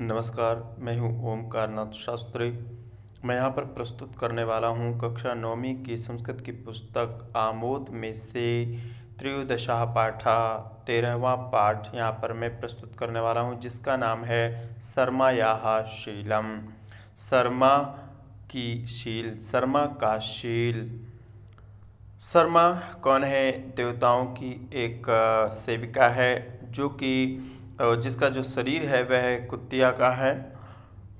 नमस्कार, मैं हूँ ओमकार नाथ शास्त्री। मैं यहाँ पर प्रस्तुत करने वाला हूँ कक्षा नौवीं की संस्कृत की पुस्तक आमोद में से त्रयोदशा पाठा, तेरहवा पाठ यहाँ पर मैं प्रस्तुत करने वाला हूँ, जिसका नाम है शर्मा या शीलम। शर्मा की शील, शर्मा का शील। शर्मा कौन है? देवताओं की एक, सेविका है, जो कि जिसका जो शरीर है वह कुत्तिया का है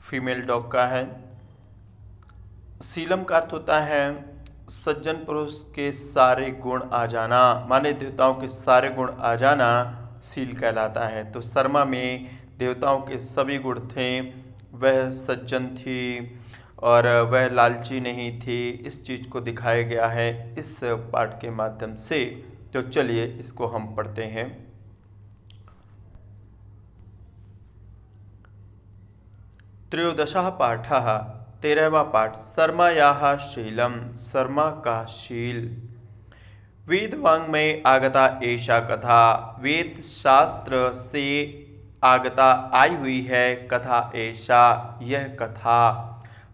फीमेल डॉग का है। सीलम का अर्थ होता है, सज्जन पुरुष के सारे गुण आ जाना, माने देवताओं के सारे गुण आ जाना, सील कहलाता है। तो शर्मा में देवताओं के सभी गुण थे, वह सज्जन थी और वह लालची नहीं थी, इस चीज़ को दिखाया गया है इस पाठ के माध्यम से। तो चलिए इसको हम पढ़ते हैं। त्रयोदश पाठ, तेरहवा पाठ शर्माया शीलम शर्मा का शील। वेदवांग में आगता ऐसा कथा वेद शास्त्र से आगता आई हुई है कथा ऐसा यह कथा।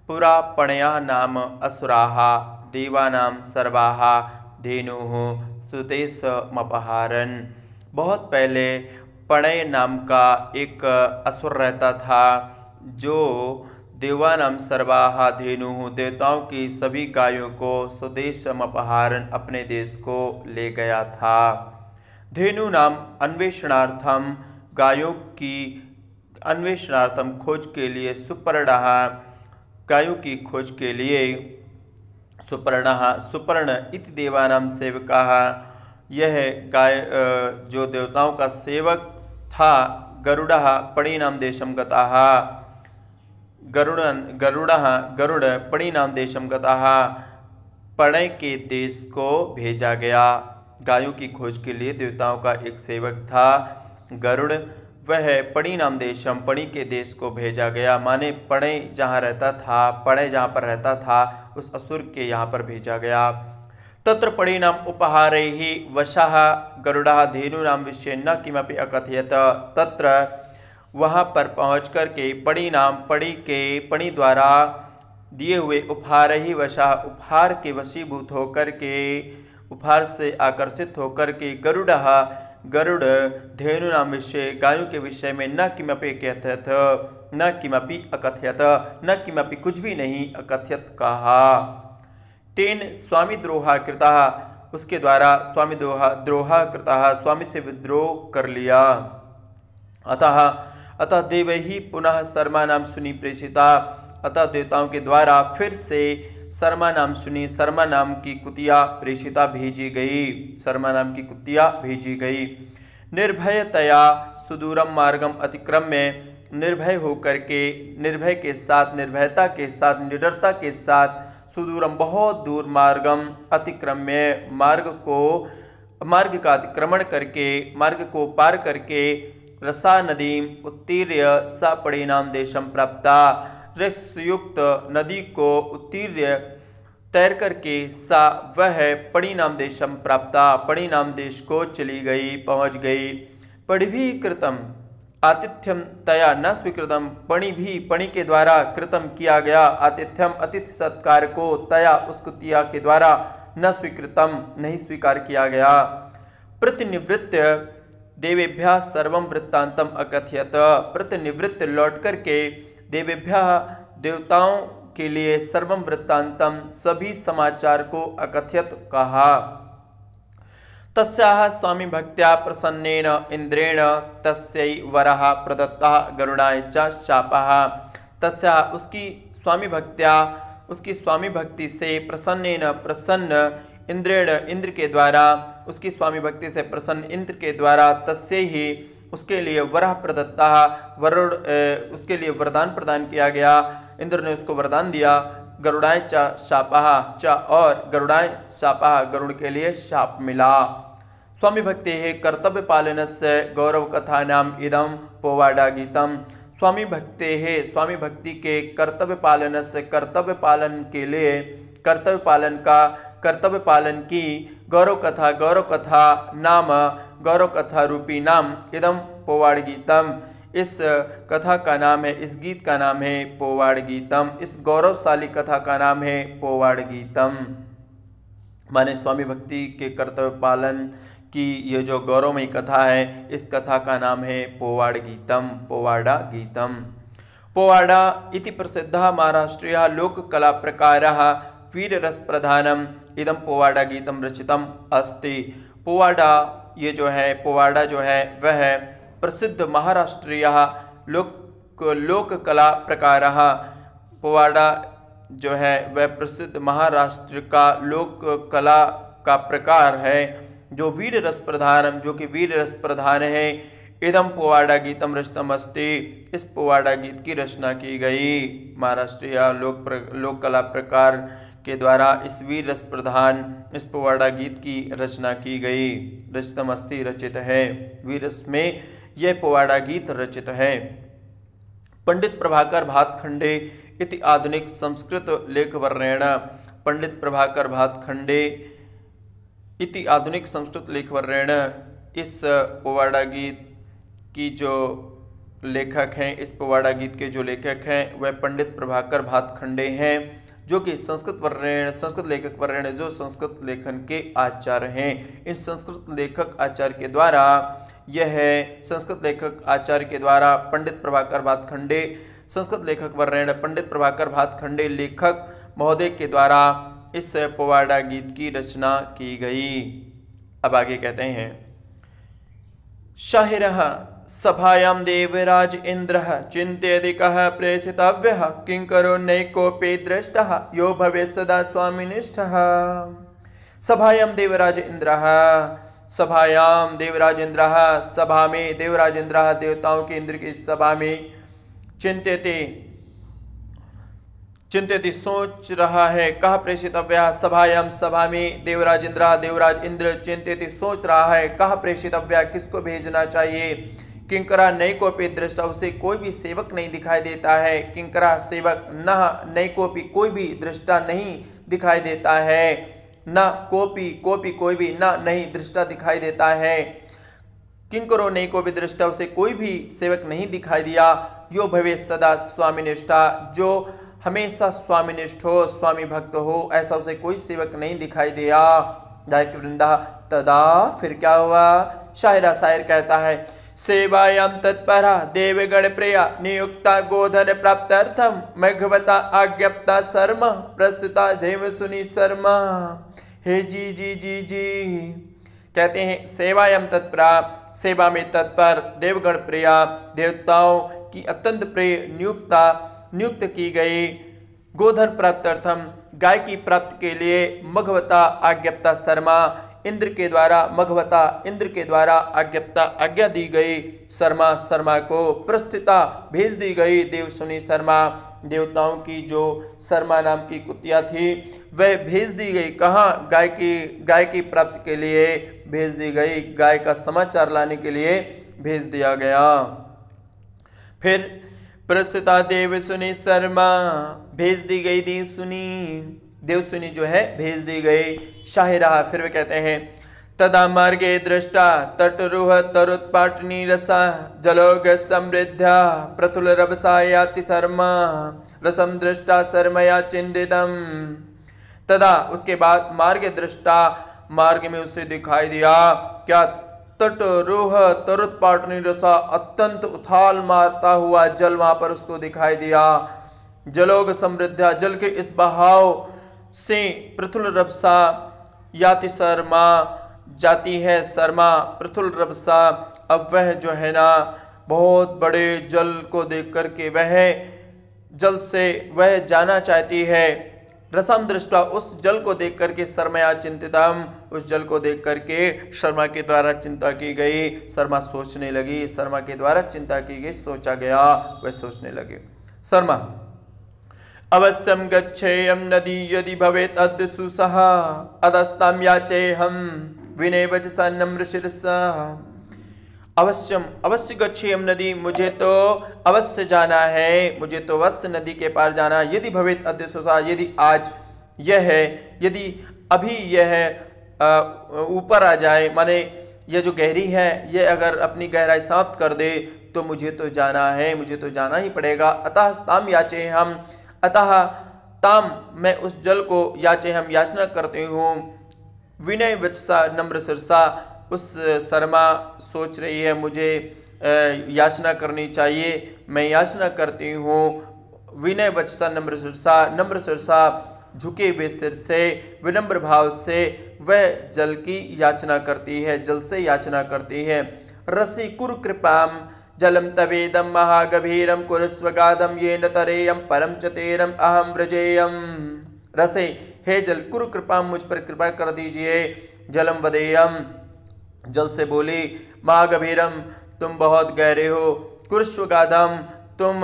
पुरा पणया नाम देवानाम सर्वाहा धेनु सुदेश मपहारन। बहुत पहले पणय नाम का एक असुर रहता था। जो देवानाम सर्वाहा धेनु देवताओं की सभी गायों को स्वदेश अपहारण अपने देश को ले गया था। धेनु नाम अन्वेषणार्थम गायों की अन्वेषणार्थम खोज के लिए सुपर्ण गायों की खोज के लिए सुपर्ण सुपर्ण इति देवानाम सेवका। यह गाय जो देवताओं का सेवक था, गरुड़ा पणिनाम देशम गता। गरुड़ गरुड़ गरुड़ नाम देशम गता। पणय के देश को भेजा गया। गायों की खोज के लिए देवताओं का एक सेवक था। गरुड़, वह पड़ी नाम देशम पड़ी के देश को भेजा गया। माने पड़े जहाँ रहता था पड़े जहाँ पर रहता था, उस असुर के यहाँ पर भेजा गया। तत्र पड़ी नाम उपहार ही वशा, गरुड़ा धेनु नाम विषय न किमपि अकथयत। तत्र वहाँ पर पहुँच कर के पड़ी नाम पड़ी के पड़ी द्वारा दिए हुए उपहार ही वशा उपहार के वशीभूत होकर के उपहार से आकर्षित होकर के गरुड़ गरुड़ धेनु नाम विषय, गायों के विषय में न किमपि कथयत न किमपि अकथयत, न किमपि कुछ भी नहीं अकथयत कहा। तेन स्वामी द्रोहा कृता उसके द्वारा स्वामी द्रोहा द्रोहा कृता स्वामी से विद्रोह कर लिया। अतः अतः देव ही पुनः शर्मा नाम सुनी प्रेषिता। अतः देवताओं के द्वारा फिर से शर्मा नाम सुनी, शर्मा नाम की कुतिया प्रेषिता भेजी गई। शर्मा नाम की कुतिया भेजी गई। निर्भयतया सुदूरम मार्गम अतिक्रम में निर्भय होकर के, निर्भय के साथ, निर्भयता के साथ, निडरता के साथ सुदूरम बहुत दूर मार्गम अतिक्रम में मार्ग को, मार्ग का अतिक्रमण करके, मार्ग को पार करके रसा नदी उत्तीर्य स परिणाम देशम प्राप्ता। युक्त नदी को उत्तीर्य तैर करके सा वह परिणाम देशम प्राप्ता। परिणाम देश को चली गई, पहुँच गई। पढ़ी कृतम आतिथ्यम तया न स्वीकृतम। पणि भी पणि के द्वारा कृतम किया गया। आतिथ्यम अतिथि सत्कार को तया उस कुतिया के द्वारा न स्वीकृतम, नहीं स्वीकार किया गया। प्रतिनिवृत्त देवेभ्य सर्व वृत्तांतम अकथयत, प्रतिनिवृत्त लौट करके देवेभ्य देवताओं के लिए सर्वम वृत्तांतम सभी समाचार को अकथयत कहा। तस्याः स्वामी भक्त्या प्रसन्नेन इंद्रेण तस्यै वरः प्रदत्ता गरुणाय च शापः। तस्या उसकी स्वामी भक्त्या उसकी स्वामी भक्ति से प्रसन्नेन प्रसन्न इंद्रेण इंद्र के द्वारा, उसकी स्वामी भक्ति से प्रसन्न इंद्र के द्वारा, तस्य ही उसके लिए वरह प्रदत्ता, वरुण उसके लिए वरदान प्रदान किया गया। इंद्र ने उसको वरदान दिया गरुड़ाए च शापाह च और गरुड़ाए शापाह गरुड़ के लिए शाप मिला। स्वामी भक्ति, है कर्तव्य पालन से गौरव कथा नाम इदम पोवाडा गीतम। स्वामी भक्ति, है स्वामी भक्ति के कर्तव्य पालन से कर्तव्य पालन के लिए, कर्तव्य पालन का कर्तव्य पालन की गौरव कथा गौरव कथा नाम, गौरव कथा रूपी नाम इदम पोवाड़ गीतम इस कथा का नाम है, इस गीत का नाम है पोवाड़ गीतम इस गौरवशाली कथा का नाम है पोवाड़ गीतम माने स्वामी भक्ति के कर्तव्य पालन की ये जो गौरवमयी कथा है, इस कथा का नाम है पोवाड़ गीतम पोवाड़ा गीतम पोवाड़ा इति प्रसिद्ध महाराष्ट्रीय लोककला प्रकार वीररस प्रधानम इदम पोवाड़ा गीतम रचितम अस्ति। पोवाड़ा ये जो है पोवाड़ा जो है वह प्रसिद्ध महाराष्ट्रीय लोक लोक कला प्रकार। पोवाड़ा जो है वह प्रसिद्ध महाराष्ट्र का लोक कला का प्रकार है जो वीर रस प्रधानम जो कि वीर रस प्रधान है। इदम पोवाड़ा गीतम रचतम अस्ति। इस पोवाड़ा गीत की रचना की गई। महाराष्ट्रीय लोक प्र, लोक कला प्रकार के द्वारा इस वीर रस प्रधान इस पोवाड़ा गीत की रचना की गई। रचितम अस्ति रचित है। वीरस में यह पोवाड़ा गीत रचित है। पंडित प्रभाकर भातखंडे इति आधुनिक संस्कृत लेख वर्णेण पंडित प्रभाकर भातखंडे इति आधुनिक संस्कृत लेख वर्णेण इस पोवाड़ा गीत की जो लेखक हैं, इस पोवाड़ा गीत के जो लेखक हैं, वह पंडित प्रभाकर भातखंडे हैं। जो कि संस्कृत वर्णेण, संस्कृत लेखक वर्णेण, जो संस्कृत लेखन के आचार्य हैं। इन संस्कृत लेखक आचार्य के द्वारा, यह संस्कृत लेखक आचार्य के द्वारा पंडित प्रभाकर भातखंडे, संस्कृत लेखक वर्णेण, पंडित प्रभाकर भातखंडे लेखक महोदय के द्वारा इस पोवाड़ा गीत की रचना की गई। अब आगे कहते हैं। शाहिर सभायां देवराज इंद्र चिंत्यधिक प्रेषितव्य किंकरो नैकोपे दृष्ट, यो भवे सदा स्वामिनिष्ठ। सभायां देवराज इंद्र, सभायां देवराज इंद्र सभा में देवराज इंद्र, देवताओं के इंद्र की सभा में चिंत्यते चिंतित सोच रहा है, कहा प्रेषितव्य सभायाम सभा में देवराज इंद्र देवराज इंद्र चिंतित सोच रहा है, कहा प्रेषितव्य, किसको भेजना चाहिए? किंकरा नई कोपी दृष्टा उसे कोई भी सेवक नहीं दिखाई देता है। किंकरा सेवक न नई कोपी कोई भी दृष्टा नहीं दिखाई देता है। न कोपी कोपी कोई भी न नहीं दृष्टा दिखाई देता है। किंकरो नहीं को भी दृष्टा उसे कोई भी सेवक नहीं दिखाई दिया। यो भवे सदा स्वामी निष्ठा जो हमेशा स्वामी निष्ठ हो, स्वामी भक्त हो, ऐसा उसे कोई सेवक नहीं दिखाई दिया। गायक वृंदा, तदा फिर क्या हुआ? शायरा शायर कहता है सेवायां तत्परा देवगण प्रिया नियुक्ता, गोधन प्राप्त्यर्थम मघवता, आज्ञप्ता, शर्मा, प्रस्तुता देव सुनी शर्मा। हे जी जी जी जी। कहते हैं सेवायम तत्परा, सेवा में तत्पर देवगण प्रिया देवताओं की अत्यंत प्रिय नियुक्ता, नियुक्त की गई गोधन प्राप्त्यर्थम गाय की प्राप्ति के लिए मघवता, आज्ञप्ता, शर्मा इंद्र के द्वारा, मघवता इंद्र के द्वारा आज्ञप्ता आज्ञा दी गई। शर्मा शर्मा को प्रस्थिता भेज दी गई। देव सुनी शर्मा, देवताओं की जो शर्मा नाम की कुतिया थी, वह भेज दी गई। कहाँ? गाय की गाय की प्राप्ति के लिए भेज दी गई। गाय का समाचार लाने के लिए भेज दिया गया। फिर प्रस्थिता देव सुनी शर्मा, भेज दी गई देव सुनी। देवसुनी जो है भेज दी गई। शाहिरा फिर वे कहते हैं, तदा मार्गे दृष्टा, तटरुह तरुत्पाटनी रसा, जलोग समृद्धा प्रतुल रभसा याति शर्मा रसम दृष्टा शर्मया चिंदितम तदा उसके बाद मार्ग दृष्टा, मार्ग में उसे दिखाई दिया, क्या तट रूह तरुत्पाटनी रसा अत्यंत उथाल मारता हुआ जल वहाँ पर उसको दिखाई दिया। जलोग समृद्धा जल के इस बहाव से पृथुल रबसा याति शर्मा जाती है शर्मा। पृथुल रबसा अब वह जो है ना, बहुत बड़े जल को देख करके वह जल से वह जाना चाहती है। रसम दृष्टा उस जल को देख करके शर्मया चिंतितम, उस जल को देख करके शर्मा के द्वारा चिंता की गई। शर्मा सोचने लगी, शर्मा के द्वारा चिंता की गई, सोचा गया, वह सोचने लगे। शर्मा अवश्यम गच्छेयम नदी यदि भवेत अद्य सुसह अदस्ताम याचे हम विनय वचसा नम्र शिरसा अवश्यम अवश्य गच्छेयम नदी, मुझे तो अवश्य जाना है, मुझे तो अवश्य नदी के पार जाना यदि भवेत अद्य सुसह यदि आज यह है, यदि अभी यह ऊपर आ जाए, माने यह जो गहरी है यह अगर अपनी गहराई समाप्त कर दे तो मुझे तो जाना है, मुझे तो जाना ही पड़ेगा। अतः ताम याचे हम अतः ताम, मैं उस जल को याचे हम याचना करते हूँ। विनय वत्सा नम्र सिरसा, उस शर्मा सोच रही है मुझे याचना करनी चाहिए। मैं याचना करती हूँ। विनय वत्सा नम्र सिरसा नम्र सिरसा झुके हुए सिर से, विनम्र भाव से वह जल की याचना करती है, जल से याचना करती है। रसी कुर कृपाम जलम तवेदम महागभीरम कुरुस्वगादम ये न तरेयम परम चतेरम अहम व्रजेयम। रसे, हे जल, कुरु कृपा, मुझ पर कृपा कर दीजिए। जलम वदेयम। जल से बोली महागभीरम तुम बहुत गहरे हो। कुरुस्वगादम तुम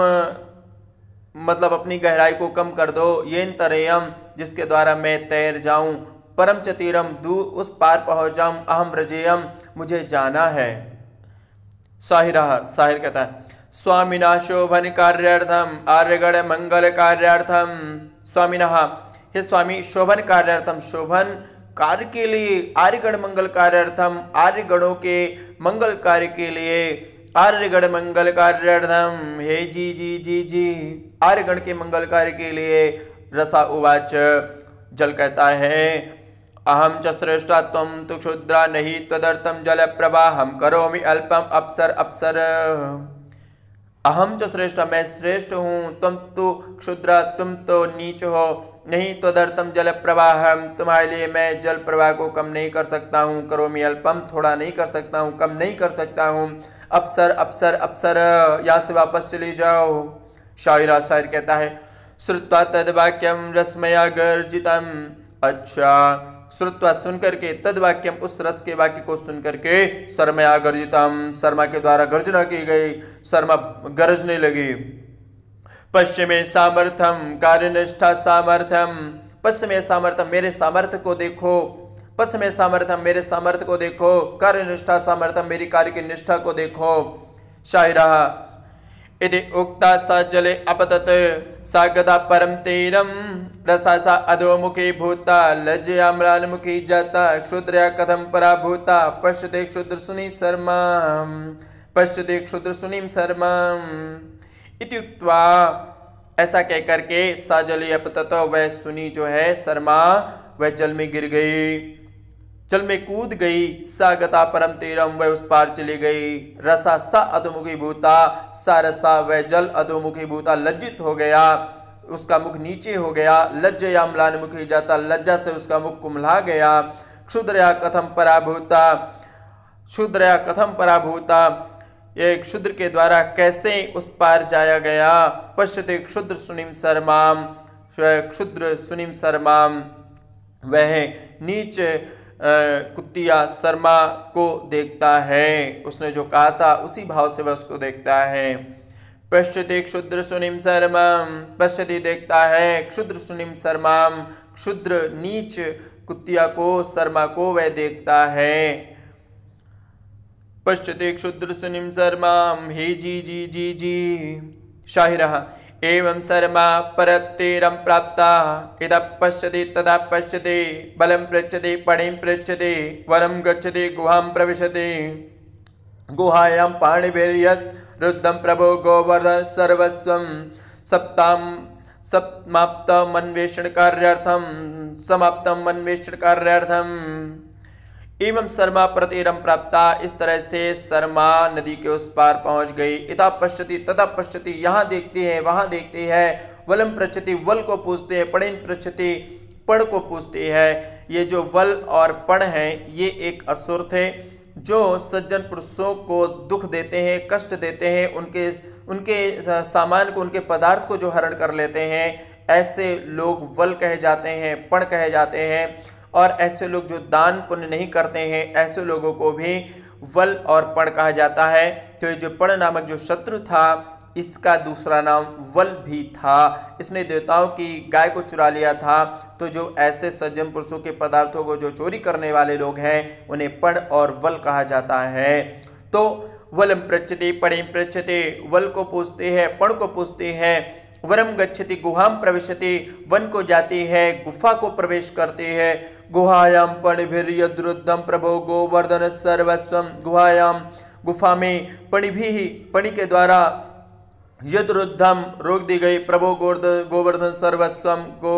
मतलब अपनी गहराई को कम कर दो। ये तरेयम, जिसके द्वारा मैं तैर जाऊँ। परम चतीरम दू, उस पार पहुँच जाऊँ। अहम व्रजेयम, मुझे जाना है। साहिरा, साहिर कहता है स्वामिना शोभन कार्यार्थम आर्यगण मंगल कार्यार्थम स्वामिना, हे स्वामी, शोभन कार्यार्थम, शोभन कार्य के लिए, आर्यगण मंगल कार्यार्थम आर्यगणों के मंगल कार्य के लिए, आर्यगण मंगल कार्यार्थम हे जी जी जी जी, आर्यगण के मंगल कार्य के लिए, रसा उवाच। जल कहता है अहम च श्रेष्ठा तम तो क्षुद्रा नहीं तदर्थम जल प्रवाहम करोमि अल्पम अप्सर अप्सर। अहम च श्रेष्ठ, मैं श्रेष्ठ हूँ तुम तो क्षुद्रा तुम तो नीच हो। नहीं तदर्थम जल प्रवाह तुम्हारे लिए मैं जल प्रवाह को कम नहीं कर सकता हूँ, करोमि अल्पम, थोड़ा नहीं कर सकता हूँ, कम नहीं कर सकता हूँ। अप्सर अप्सर अप्सर, यहाँ से वापस चली जाओ। शायरा शायर कहता है, श्रुत्वा तदवाक्यम रसमया गर्जितम अच्छा। श्रुत्वा सुन करके तद वाक्यम उस रस के वाक्य को सुन करके शर्मया गर्जितम शर्मा के द्वारा गर्जना की गई। शर्मा गरजने लगी। पश्चिमे सामर्थ्यम, कार्यनिष्ठा सामर्थ्यम। पश्चिमे सामर्थ्यम, मेरे सामर्थ्य को देखो। पश्चिमे सामर्थ्यम, मेरे सामर्थ्य को देखो। कार्यनिष्ठा सामर्थ्यम, मेरी कार्य की निष्ठा को देखो। शायरा उक्ता स जले अपतत, सा गदा परम तेरम रसा सा अधोमुखी भूता लज्जयाम्लानमुखी जाता, क्षुद्रया कथम पराभूता, पश्यते क्षुद्र सुनी शर्मा पश्यते क्षुद्र सुनीम शर्मा इत्युक्त्वा ऐसा कह करके सा जले अपतत, वह सुनी जो है शर्मा, वह जल में गिर गई। जल में कूद गई, सा गता परम तेरम, वह उस पार चली गई। रसा सा अधोमुखी भूता, सा रसा वह जल अधोमुखी भूता लज्जित हो गया, उसका मुख नीचे हो गया लज्ज या म्लान मुखी जाता, लज्जा से उसका मुख कुमला गया। क्षुद्रया कथम पराभूता, क्षुद्रया कथम पराभूता, ये क्षुद्र के द्वारा कैसे उस पार जाया गया? पश्चित क्षुद्र सुनिम सरमाम क्षुद्र सुनिम सरमाम वह नीच कुतिया शर्मा को देखता है। उसने जो कहा था, उसी भाव से वह उसको देखता है। पश्चिति क्षुद्र सुनिम शर्माम पश्चिति देखता है, क्षुद्र सुनिम शर्माम, क्षुद्र नीच कुतिया को, शर्मा को वह देखता है। पश्चिति क्षुद्र सुनिम शर्माम, हे जी जी जी जी। शाहिरा एवं शर्मा परत्तेरं प्राप्ता। इतः पश्यति, तदा पश्यति, बलं पृच्छति, पणिं पृच्छति वरं गच्छति, गुहां प्रविशति। गुहायां पाणिभिर्यत् रुद्धं प्रभो गोवर्धन सर्वस्वं। सप्तां समाप्तमन्वेषणकार्यार्थं। समाप्तम् अन्वेषणकार्यार्थं एवं शर्मा प्रतिरम प्राप्ता। इस तरह से शर्मा नदी के उस पार पहुँच गई। इता पश्चति तथा पश्चति, यहाँ देखती है, वहाँ देखती है। वलम प्रचति वल को पूछते हैं पड़िन प्रचति पढ़ को पूछती है। ये जो वल और पढ़ हैं, ये एक असुर थे, जो सज्जन पुरुषों को दुख देते हैं, कष्ट देते हैं, उनके उनके सामान को, उनके पदार्थ को जो हरण कर लेते हैं, ऐसे लोग वल कहे जाते हैं पढ़ कहे जाते हैं। और ऐसे लोग जो दान पुण्य नहीं करते हैं, ऐसे लोगों को भी वल और पण कहा जाता है। तो ये जो पण नामक जो शत्रु था, इसका दूसरा नाम वल भी था। इसने देवताओं की गाय को चुरा लिया था। तो जो ऐसे सज्जन पुरुषों के पदार्थों को जो चोरी करने वाले लोग हैं, उन्हें पण और वल कहा जाता है। तो वलम पृछते पड़े पृछते वल को पूछते हैं, पण को पूछते हैं। वरम गच्छति गुहाम प्रविशति, वन को जाती है, गुफा को प्रवेश करती है। गुहायाम पणिभिर्यद्रुद्धम प्रभो गोवर्धन सर्वस्व। गुहायाम गुफा में पणि भी पणि के द्वारा यदरुद्धम रोक दी गई प्रभु गोवर्धन सर्वस्वम को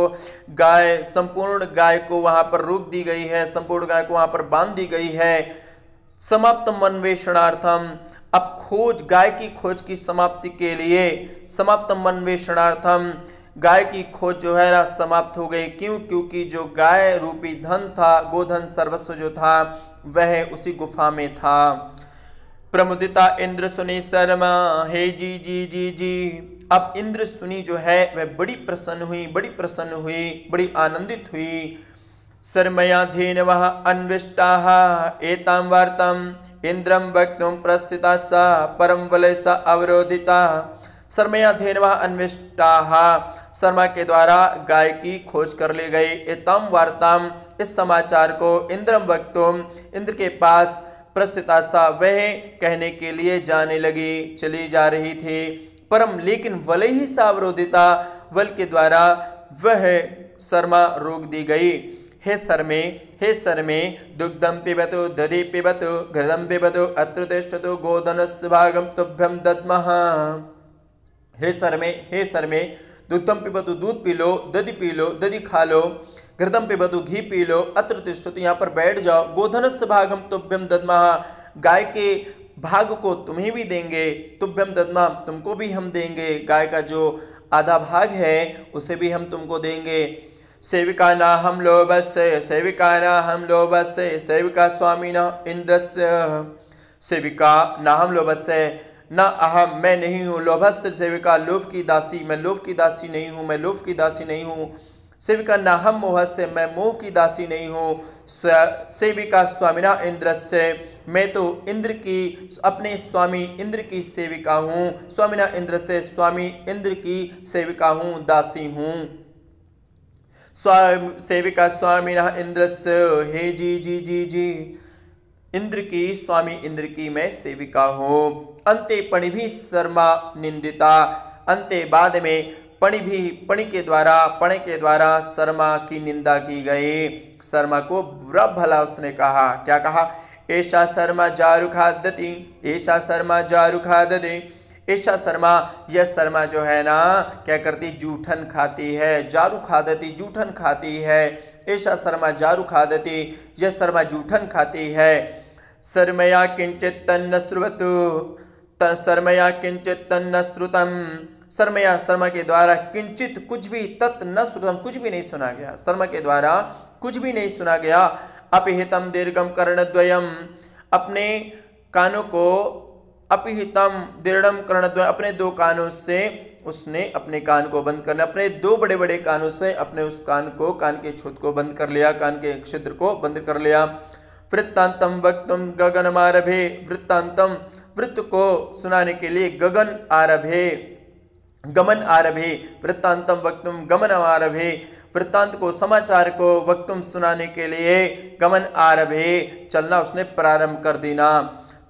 गाय, संपूर्ण गाय को वहाँ पर रोक दी गई है, संपूर्ण गाय को वहाँ पर बाँध दी गई है। समाप्त मनवेषणार्थम अब खोज, गाय की खोज की समाप्ति के लिए समाप्त मनवेषणार्थम गाय की खोज जो है ना समाप्त हो गई। क्यों? क्योंकि जो गाय रूपी धन था, गोधन सर्वस्व जो था, वह उसी गुफा में था। प्रमुदिता इंद्र सुनी शर्मा, हे जी जी जी जी। अब इंद्र सुनी जो है, वह बड़ी प्रसन्न हुई, बड़ी प्रसन्न हुई, बड़ी आनंदित हुई। शर्मया धेन वह अन्विष्टा एताम वार्तम। इंद्रम वक्त प्रस्थिता सा परम वलय सा अवरोधिता। शर्मया धेनवा अन्विष्टा। शर्मा के द्वारा गाय की खोज कर ली गई। इतम वार्ताम, इस समाचार को इंद्रम वक्तुम इंद्र के पास प्रस्थिताशा वह कहने के लिए जाने लगी, चली जा रही थी। परम लेकिन वल ही सावरोधिता वल के द्वारा वह शर्मा रोक दी गई। हे सर में हे सर में दुग्धम पिबतु, दधि पिबतु घृदम पिबतु, अत्र तिष्ठतु गोधन भागम तुभ्यम दद्मः। हे सर में हे सर में दुग्धम पिबतु, दूध पी लो दधि पी लो दधि खा लो घृतम पे बधु घी पी लो अत्र तिष्ठ तो यहाँ पर बैठ जाओ गोधनस भागम तुभ्यम ददमा। गाय के भाग को तुम्हें भी देंगे तुभ्यम ददमा, तुमको भी हम देंगे। गाय का जो आधा भाग है, उसे भी हम तुमको देंगे। सेविका ना हम लोभस सेविका ना हम लोभस सेविका स्वामी न इंद्रस्य सेविका ना हम लोभस न अहम मैं नहीं हूँ। लोभस्य, सेविका, लोभ की दासी, मैं लोभ की दासी नहीं हूँ, मैं लोभ की दासी नहीं हूँ। सेविका न हम मोह से मैं मोह की दासी नहीं हूँ। सेविका स्वामिना इंद्र से मैं तो इंद्र की, अपने स्वामी इंद्र की सेविका हूँ। स्वामिना इंद्र से स्वामी इंद्र की सेविका हूँ, दासी हूँ। स्वा सेविका स्वामी इंद्र से हे जी जी जी जी। इंद्र की, स्वामी इंद्र की मैं सेविका हूँ। अंते पणि भी शर्मा निंदिता। अंते बाद में पणि भी, पणि के द्वारा, पणे के द्वारा शर्मा की निंदा की गई। शर्मा को बुरा भला उसने कहा। क्या कहा? ऐसा शर्मा जारु खादती, ऐसा शर्मा जारु खादती। ऐसा शर्मा यह शर्मा जो है ना, क्या करती, जूठन खाती है, जारू खादती जूठन खाती है। ऐसा शर्मा जारू खादती यह शर्मा जूठन खाती है। शर्मया किंचित तन्न श्रुवतु शर्मया किंचित तन्न श्रुतम शर्मया शर्मा के द्वारा किंचित कुछ भी तत् न श्रुतम कुछ भी नहीं सुना गया। शर्मा के द्वारा कुछ भी नहीं सुना गया। अपिहितम दीर्घम कर्णद्वयम अपने कानों को अपिहितम दीर्घम कर्णद्वय अपने दो कानों से उसने अपने कान को बंद करना अपने दो बड़े बड़े कानों से अपने उस कान को, कान के छुत को बंद कर लिया, कान के क्षेत्र को बंद कर लिया। वृत्तांतम वक्तुम गगन आरभे। वृत्तांतम वृत्त को सुनाने के लिए गगन आरभे। गमन आरभे। वृत्तांतम वक्तुम गमन आरभे। वृत्तांत को, समाचार को वक्तुम सुनाने के लिए गमन आरभे। चलना उसने प्रारंभ कर देना।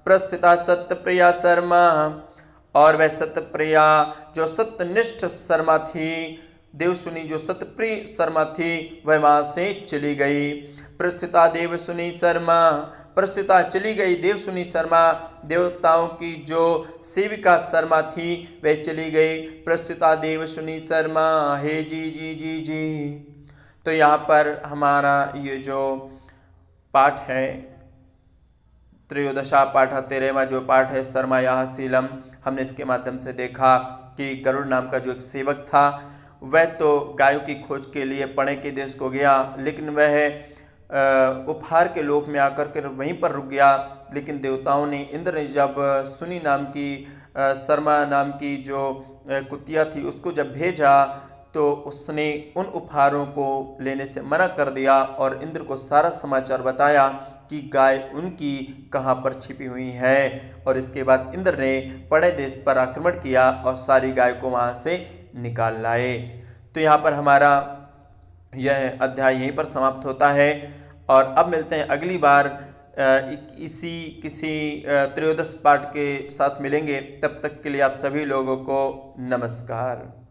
प्रस्थिता सत्यप्रिया शर्मा। और वह सत्यप्रिया, जो सत्यनिष्ठ शर्मा थी, देवसुनी, जो सत्यप्रिय शर्मा थी, वह वहाँ से चली गई। प्रस्थिता देवसुनी शर्मा प्रस्तुता चली गई देवसुनी शर्मा, देवताओं की जो सेविका शर्मा थी, वह चली गई। प्रस्तुता देवसुनी शर्मा, हे जी जी जी जी। तो यहाँ पर हमारा ये जो पाठ है त्रयोदशा पाठ, तेरहवा जो पाठ है, शर्मा या शीलम हमने इसके माध्यम से देखा कि गरुड़ नाम का जो एक सेवक था, वह तो गायों की खोज के लिए पणे के देश को गया, लेकिन वह उपहार के लोक में आकर के वहीं पर रुक गया। लेकिन देवताओं ने इंद्र ने जब सुनी नाम की शर्मा नाम की जो कुतिया थी, उसको जब भेजा तो उसने उन उपहारों को लेने से मना कर दिया और इंद्र को सारा समाचार बताया। कि गाय उनकी कहाँ पर छिपी हुई है? और इसके बाद इंद्र ने पड़े देश पर आक्रमण किया और सारी गाय को वहाँ से निकाल लाए। तो यहाँ पर हमारा यह अध्याय यहीं पर समाप्त होता है। और अब मिलते हैं अगली बार इसी किसी त्रयोदश पाठ के साथ मिलेंगे। तब तक के लिए आप सभी लोगों को नमस्कार।